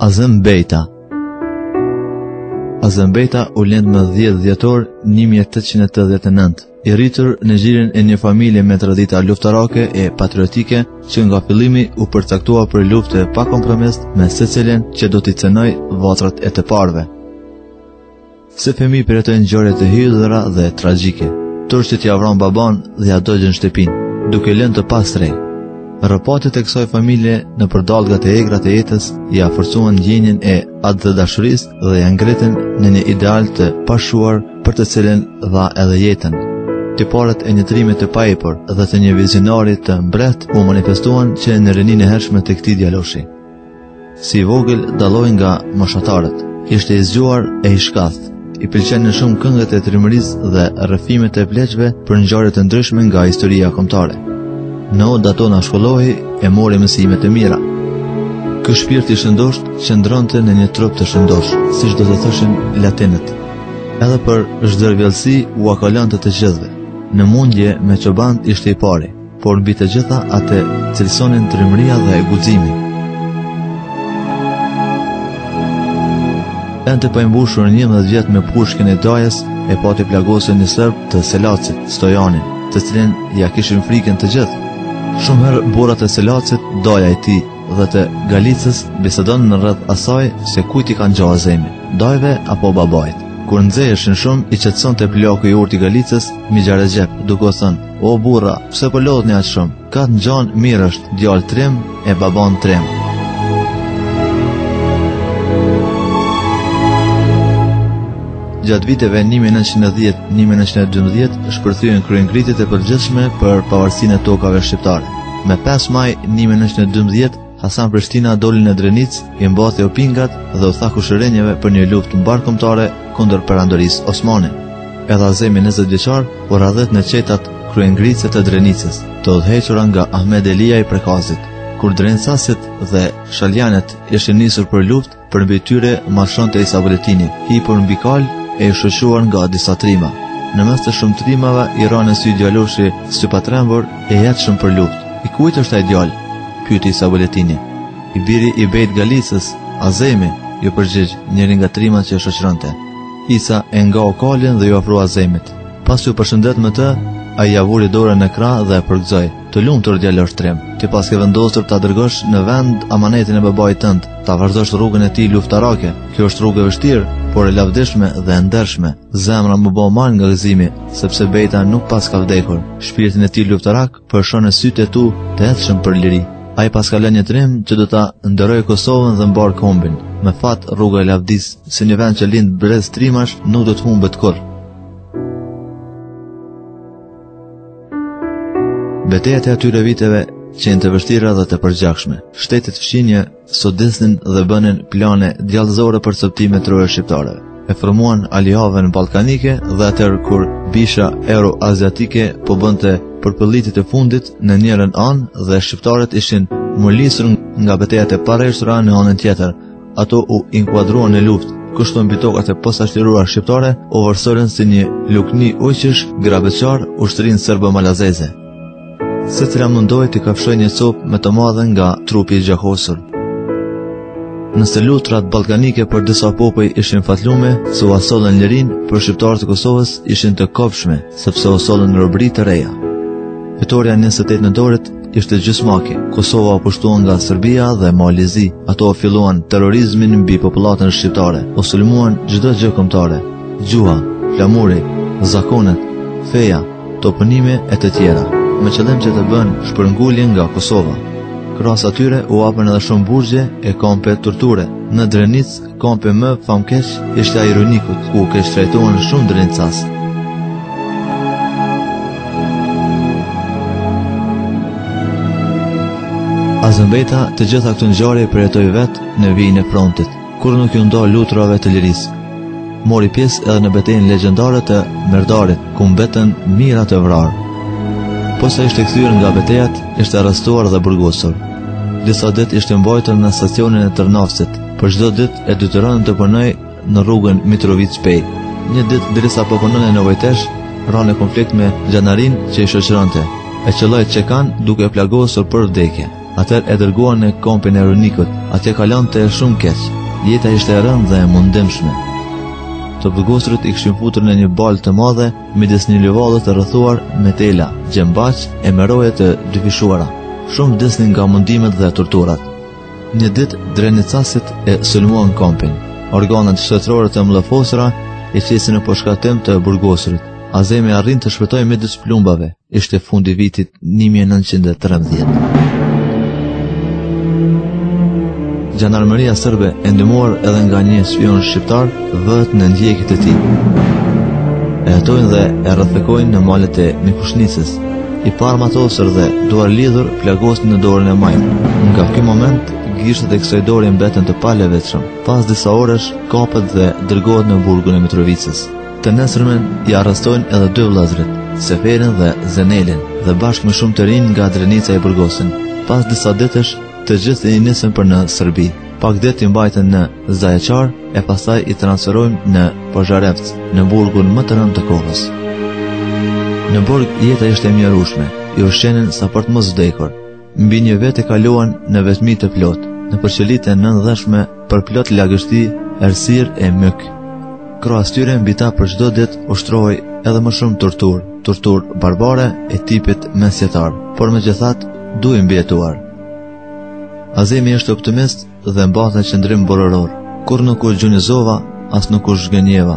Azem Bejta Azem Bejta u lind më 10 dhjetor 1889, i rritur në gjirin e një familje me tradita luftarake e patriotike që nga fillimi u përcaktua për luftë pa kompromist me secilin që do t'i cenojë vatrat e të parëve. Si fëmijë përjeton ngjarje të hidhura dhe tragjike, turqit ia vranë babën dhe ia dogjën shtëpinë, duke e lënë të pastrehë. Rropatjet e kësaj familje nëpër dallgët e egra të jetës ia forcuan ndjenjën e atdhedashurisë dhe ia ngritën në një ideal të pashuar për të cilin dha edhe jetën. Tiparet e një trimi të paepur dhe të një vizionari të mprehtë u manifestuan që në rininë e hershme të këtij djaloshi. Si i vogël dalloi nga moshatarët. Ishte i zgjuar e i shkathët. I pëlqenin shumë këngët e trimërisë dhe rrëfimet e pleqve për ngjarje të ndryshme nga historia kombëtare. Në odat tona shkollohej e mori mësime të mira. Ky shpirt i shëndoshë qëndronte në një trup të shëndoshë, siç do të thoshin latinët. Edhe për zhdërvjellësi ua kalonte të gjithëve. Në mundje me çobanë ishte i pari. por mbi të gjitha atë e cilësonin trimëria dhe guximi. Ende pa i mbushur 11 vjet me pushkën e dajës e pati plagosur një serb të Selacit, Stojanin, të cilit ia kishin frikën të gjithë. Shumë herë burrat e Selacit, dajat e tij dhe të Galicës bisedonin rreth asaj se kujt i ka ngja Azemi, dajve apo babait. Kur nxeheshin shumë, i qetësonte plaku i urtë i Galicës, mixha Rexhep, duke u thënë: O burra, pse po lodhni aq shumë? Kah të ngjan mirë është, dajën trim e baban trim. Gjatë viteve 1910-1912 shpërthyen kryengritjet e përgjithshme për pavarësinë e tokave shqiptare. Me 5 maj 1912 Hasan Prishtina doli në Drenicë, i mbathi opingat dhe e dha kushtrimin për një luftë mbarëkombëtare kundër perandorisë osmane. Edhe Azemi 20 vjeçar u radhit në çetat kryengritëse të Drenicës, të udhëhequra nga Ahmet Delia i Prekazit. Kur drenicasit dhe shaljanët ishin nisur për luftë, Për bri tyre marshonte Isa Boletini, hipur mbi kalë e i shoqëruar nga disa trima. Në mes të shumë trimave i ra në sy djaloshi sypatrembur e i etshëm për luftë. I kujt është ai djalë? pyeti Isa Boletini. I biri i Bejtë Galicës, Azemi, iu përgjigj njëri nga trimat që e shoqëronte. Isa e ngau kalin dhe iu afrua Azemit. Pasi u përshëndet me të, ai ia vuri dorën në krah dhe e përgëzoi. Të lumtur djalosh trim, ti paske vendosur ta dërgosh në vend amanetin e babait tënd, ta vazhdosh rrugën e tij luftarake. Kjo është rrugë e vështirë, por e lavdishme dhe e ndershme. Zemra m'u bë mal nga gëzimi, sepse Bejta nuk paska vdekur. Shpirtin e tij luftarak po e shoh në sytë e tu të etshëm për liri. Ai paska lënë një trim që do ta nderojë Kosovën dhe mbarë kombin. Me fat rruga e lavdisë, se një vend që lind brez trimash, nuk do të humbet kurrë. Betejat e atyre viteve qenë të vështira dhe të përgjakshme. Shtetet fqinje soditnin dhe bënin plane djallëzore për coptimin e trojeve shqiptare. E formuan aleancën ballkanike dhe atëherë kur bisha euro-aziatike po bënte përpëlitjet e fundit në njërën anë dhe shqiptarët ishin molisur nga betejat e pareshtura në anën tjetër, Ato u inkuadruan në luftë, kështu mbi tokat e posaçliruara shqiptare u vërsulën si një lukuni ujqish grabitqarë ushtritë serbo-malazeze. Secila mundohej të kafshojë një copë më të madhe nga trupi i gjakosur. Nëse luftërat ballkanike për disa popuj ishin fatlume, se ua sollën lirinë, për shqiptarët e Kosovës ishin të kobshme, sepse u sollën robëri të reja. Fitorja e 28 Nëntorit ishte gjysmake. Kosova u pushtua nga Serbia dhe Mali i Zi. Ato filluan terrorizmin mbi popullatën shqiptare. U sulmuan çdo gjë kombëtare. Gjuha, flamuri, zakonet, feja, toponime e të tjera. Me qëllim që të bëjnë shpërngulje nga Kosova. Krahas tyre u hapën edhe shumë burgje e kampe torture në Drenicë, Kampi më famëkeq ishte ai i Runikut, ku u keqtrajtuan shumë drenicas. Azem Bejta të gjitha këto ngjarje i përjetoi vetë në vijën e frontit, kurrë nuk iu nda luftërave të lirisë. Mori pjesë edhe në betejën legjendare të Merdarit, ku mbetën mijëra të vrarë. Posa ishte kthyer nga betejat, ishte arrestuar dhe burgosur. Disa ditë ishte mbajtur në stacionin e Tërnavcit, Për çdo ditë e detyronin të punojë në rrugën Mitrovicë-Pejë. Një ditë derisa po punonte në Vojtesh, ra në konflikt me xhandarin që i shoqëronte. E qëlloi me çekan duke e plagosur për vdekje. Atëherë e dërguan në kampin e Runikut. Atje kalonte shumë keq. Jeta ishte e rëndë dhe e mundimshme. Të burgosurët i kishin futur në një baltë të madhe, midis një livadhi të rrethuar me tela gjembaç e me roje të dyfishuara. Shumë vdesnin nga mundimet dhe torturat. Një ditë drenicasit e sulmuan kampin. Organet shtetërore të mllefosura i qesin në pushkatim të burgosurit. Azemi arrin të shpëtojë midis plumbave. Ishte fundi i vitit 1913. Xhandarmëria serbe e ndihmuar edhe nga një spion shqiptar vëhet në ndjekje të tij. E hetojnë dhe e rrethojnë në malet e Mikushnicës. I paarmatosur dhe duarlidhur plagosin në dorën e majtë. Nga ky moment, gishtat e kësaj dore mbeten të palëvizshëm. Pas disa orësh, kapet dhe dërgohet në burgun e Mitrovicës. Të nesërmen, i arrestojnë edhe dy vëllezërit, Seferin dhe Zenelin, dhe bashkë me shumë të rinj nga Drenica i burgosin. Pas disa ditësh, të gjithë i nisën për në Serbi. Pak ditë i mbajtën në Zajeqar e pastaj i transferojnë në Pozharevc, në burgun më të rëndë të kohës. Në burg jeta ishte e mjerushme, i ushqenin sa për të mos vdekur. Mbi një vit e kaluan në vetmi të plotë, nëpër qelitë e nëndheshme përplot lagështi, errësirë e myk. Krahas tyre mbi ta për çdo ditë ushtrohej edhe më shumë torturë, torturë barbare e tipit mesjetar, por megjithatë duhej mbijetuar. Azemi ishte optimist dhe mbante qëndrim burrëror. Kurrë nuk u gjunjëzova, as nuk u zhgënjeva.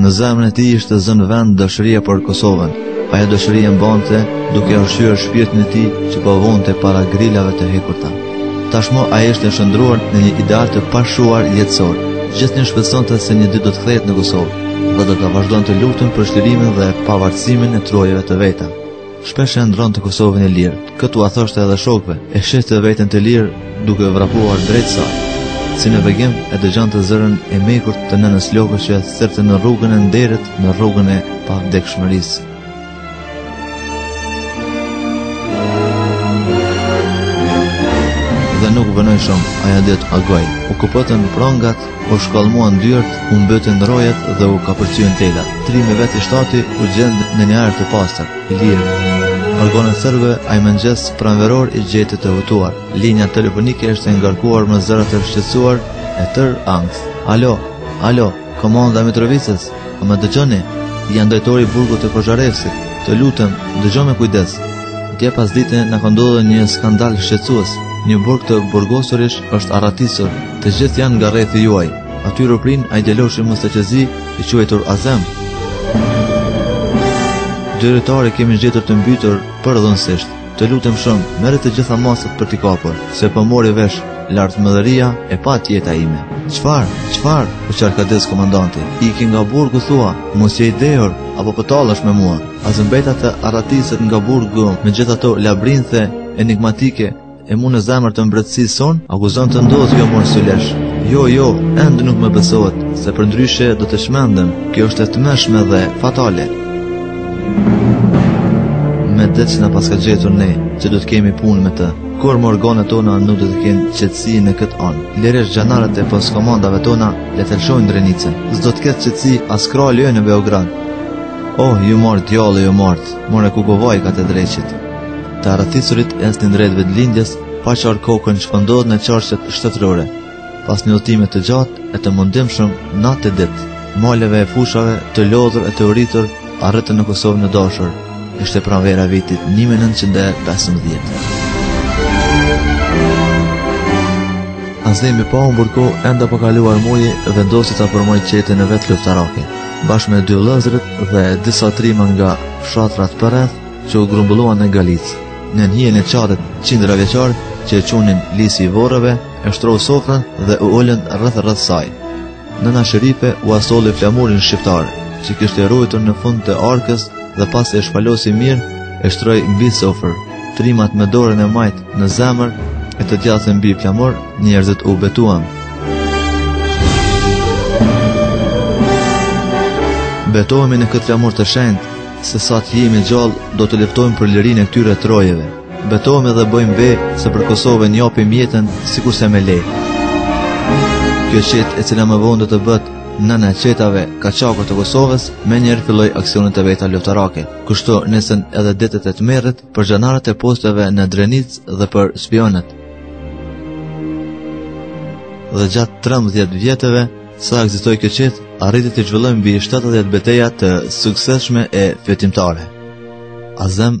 Në zemrën e tij kishte zënë vend dashuria për Kosovën. Ajo dashuri e mbante duke ushqyer shpirtin e tij që po vuante para grilave të hekurta. Tashmë ai ishte shndërruar në një ideal të pashuar jetësor. Gjithnjë shpresonte se një ditë do të kthehet në Kosovë dhe do të vazhdonte luftën për shlirimin dhe pavarësimin e trojeve të veta. Shpesh e ëndërronte Kosovën e lirë, këtë ua thoshte edhe shokëve, e shihte veten të lirë duke vrapuar drejt saj. Si në vegim e dëgjonte zërin e mekur të nënës lokës që e thërrte në rrugën e nderit, në rrugën e pavdekshmërisë. Dhe nuk vonoi shumë, ajo ditë agoi, u këputën prangat U shkallmuan dyert, u mbytën rojet dhe u kapërcyen telat. Trimi vetë i shtati u gjend në një arë të pastër, i lirë. Organet serbe, ai mëngjes pranveror i gjeti të hutuar. Linja telefonike ishte ngarkuar me zëra të shqetësuar e tërë ankth. Alo, alo, komanda e Mitrovicës, A më dëgjoni? Jam drejtori i burgut të Pozharevcit. Të lutem, dëgjo me kujdes. Dje pasdite na ka ndodhur një skandal shqetësues. Një burg të burgosurish është arratisur. Të gjithë janë nga rrethi juaj. Atyre u prin ai djaloshi mustaqezi, i quajtur Azem. Dy rojtarë kemi gjetur të mbytur përdhunisht. Të lutem shumë, merri të gjitha masat për t'i kapur, se po mori vesh lartmadhëria e pat jeta ime. Çfarë? Çfarë? U çakërdis komandanti. Iki nga burgu thua, mos je i dehur, apo po tallesh me mua. Azem Bejta të arratiset nga burgu me gjithë ato labirinthe enigmatike e mu në zemër të mbretërisë sonë, a guxon të ndodhë kjo more sylesh. Jo, jo, ende nuk më besohet, se përndryshe do të shmendem, kjo është e tmerrshme dhe fatale. Medet ç'na paska gjetur ne, që do të kemi punë me të, kurrë më organet tona nuk do të kenë qetësi në këtë anë. Lirisht xhandarët e postkomandave tona, le ta lëshojnë Drenicën. S'do të ketë qetësi as krali jonë në Beograd. Oh, ju marrtë, djalli ju marrtë, more kukuvajka të dreqit. Të arratisurit ecnin drejt vendlindjes, pa çarë kokën ç'po ndodh në qarqet shtetërore. Pas një udhëtimi të gjatë e të mundimshëm natë e ditë, maleve e fushave të lodhur e të uritur arritën në Kosovën e dashur. Ishte pranvera e vitit 1915. Azemi pa humbur kohë, ende pa kaluar muaji, vendosi ta formojë çetën e vet luftarake. Bashkë me dy vëllezërit dhe disa trima nga fshatrat përreth që u grumbulluan në Galicë. Nën hijen e qarrit qindravjeçar që e quanin lisi i vorreve, E shtroi sofrën dhe u ulën rreth rreth saj. Nëna Sherife ua solli flamurin shqiptar, që kishte ruajtur në fund të arkës dhe pasi e shpalosi mirë, e shtroi mbi sofër, trimat me dorën e majtë në zemër, e të djathtën mbi flamur, njerëzit u betuan. Betohemi në këtë flamur të shenjtë, se sa të jemi gjallë, do të luftojmë për lirinë e këtyre trojeve. Betohemi dhe bëjmë be se për Kosovën japim jetën sikurse me le. Kjo çetë e cila më vonë do të bëhet nëna e çetave kaçake të Kosovës, menjëherë filloi aksionet e veta luftarake. Kështu nisën edhe ditët e tmerrit për xhandarët e posteve në Drenicë dhe për spiunët. Dhe gjatë 13 vjetëve, sa ekzistoi kjo çetë, arriti të zhvillojë mbi 70 beteja të suksesshme e fitimtare. Azem